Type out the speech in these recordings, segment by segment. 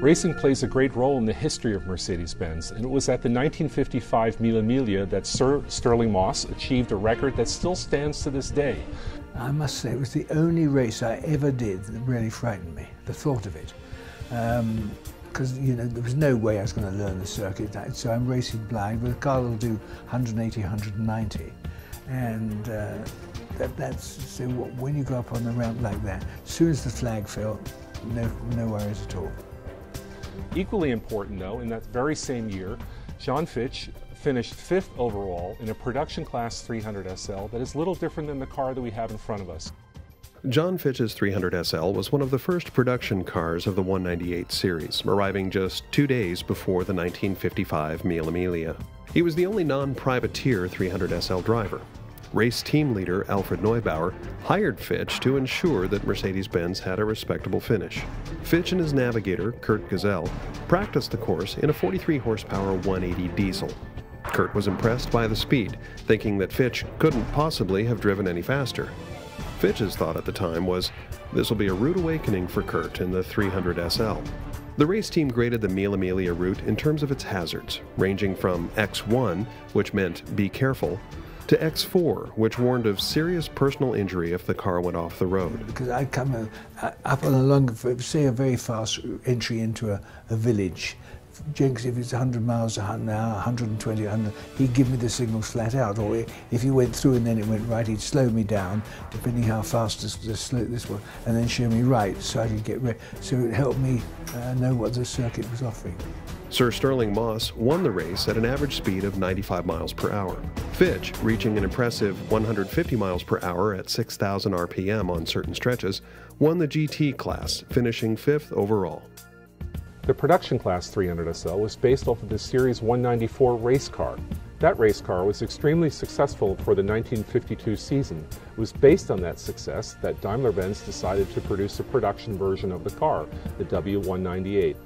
Racing plays a great role in the history of Mercedes-Benz, and it was at the 1955 Mille Miglia that Sir Stirling Moss achieved a record that still stands to this day. I must say it was the only race I ever did that really frightened me, the thought of it. Because, um, you know, there was no way I was going to learn the circuit, so I'm racing blind, but the car will do 180, 190. And uh, that, that's, so when you go up on the ramp like that, as soon as the flag fell, no, no worries at all. Equally important, though, in that very same year, John Fitch finished fifth overall in a production class 300 SL that is little different than the car that we have in front of us. John Fitch's 300 SL was one of the first production cars of the 198 series, arriving just two days before the 1955 Mille Miglia. He was the only non privateer 300 SL driver, race team leader Alfred Neubauer hired Fitch to ensure that Mercedes Benz had a respectable finish. Fitch and his navigator, Kurt Gessl, practiced the course in a 43 horsepower 180 diesel. Kurt was impressed by the speed, thinking that Fitch couldn't possibly have driven any faster. Fitch's thought at the time was this will be a rude awakening for Kurt in the 300 SL. The race team graded the Mille Miglia route in terms of its hazards, ranging from X1, which meant be careful, to X4, which warned of serious personal injury if the car went off the road. Because I'd come up on a long, say a very fast entry into a, a village, Jenks, if it's 100 miles an hour, 120, 100, he'd give me the signals flat out. Or if he went through and then it went right, he'd slow me down, depending how fast this, this, this was, and then show me right so I could get ready. So it helped me uh, know what the circuit was offering. Sir Stirling Moss won the race at an average speed of 95 miles per hour. Fitch, reaching an impressive 150 miles per hour at 6,000 RPM on certain stretches, won the GT class, finishing fifth overall. The production class 300 SL was based off of the Series 194 race car. That race car was extremely successful for the 1952 season. It was based on that success that Daimler-Benz decided to produce a production version of the car, the W198.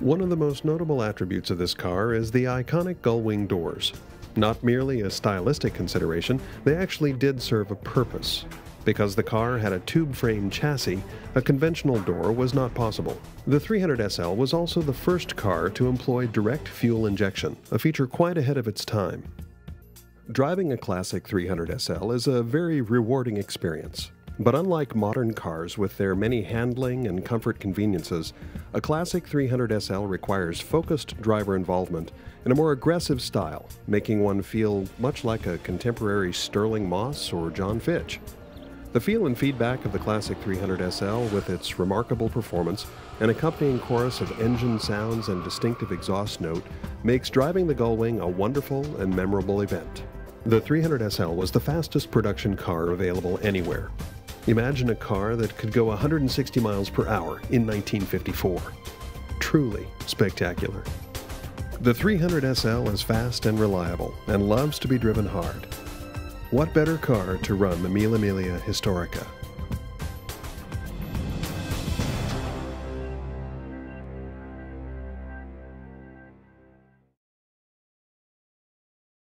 One of the most notable attributes of this car is the iconic gull-wing doors. Not merely a stylistic consideration, they actually did serve a purpose. Because the car had a tube frame chassis, a conventional door was not possible. The 300 SL was also the first car to employ direct fuel injection, a feature quite ahead of its time. Driving a classic 300 SL is a very rewarding experience. But unlike modern cars with their many handling and comfort conveniences, a classic 300 SL requires focused driver involvement in a more aggressive style, making one feel much like a contemporary Stirling Moss or John Fitch. The feel and feedback of the classic 300 SL with its remarkable performance and accompanying chorus of engine sounds and distinctive exhaust note makes driving the Gullwing a wonderful and memorable event. The 300 SL was the fastest production car available anywhere, Imagine a car that could go 160 miles per hour in 1954. Truly spectacular. The 300 SL is fast and reliable and loves to be driven hard. What better car to run the Mille Miglia Historica?